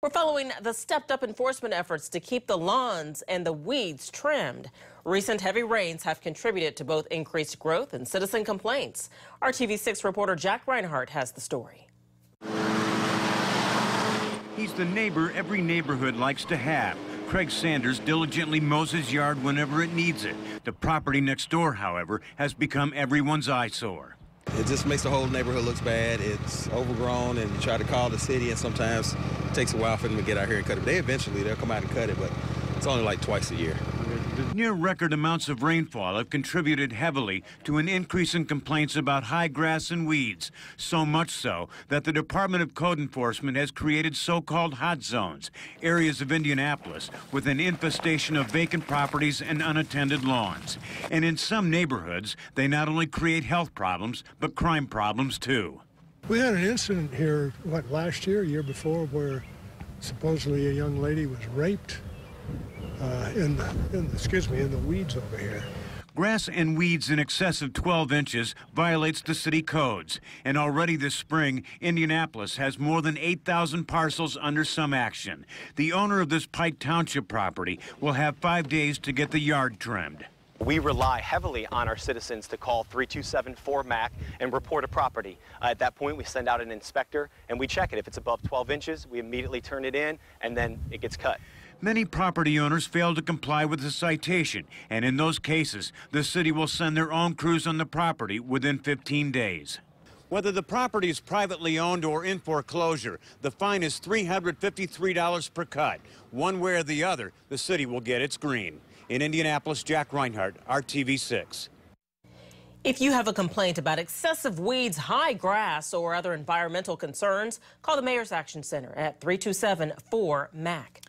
We're following the stepped up enforcement efforts to keep the lawns and the weeds trimmed. Recent heavy rains have contributed to both increased growth and citizen complaints. RTV6 reporter Jack Reinhardt has the story. He's the neighbor every neighborhood likes to have. Craig Sanders diligently mows his yard whenever it needs it. The property next door, however, has become everyone's eyesore. It just makes the whole neighborhood looks bad. It's overgrown, and you try to call the city, and sometimes it takes a while for them to get out here and cut it. They eventually they'll come out and cut it, but it's only like twice a year. Near record amounts of rainfall have contributed heavily to an increase in complaints about high grass and weeds. So much so that the Department of Code Enforcement has created so-called hot zones, areas of Indianapolis with an infestation of vacant properties and unattended lawns. And in some neighborhoods, they not only create health problems, but crime problems too. We had an incident here, what, last year, year before, where supposedly a young lady was raped uh, in, the, in the, excuse me, in the weeds over here. Grass and weeds in excess of 12 inches violates the city codes. And already this spring, Indianapolis has more than 8,000 parcels under some action. The owner of this Pike Township property will have five days to get the yard trimmed. We rely heavily on our citizens to call 327-4MAC and report a property. Uh, at that point, we send out an inspector and we check it. If it's above 12 inches, we immediately turn it in and then it gets cut. Many property owners fail to comply with the citation, and in those cases, the city will send their own crews on the property within 15 days. Whether the property is privately owned or in foreclosure, the fine is $353 per cut. One way or the other, the city will get its green. In Indianapolis, Jack Reinhardt, RTV6. If you have a complaint about excessive weeds, high grass, or other environmental concerns, call the Mayor's Action Center at 327 4MAC.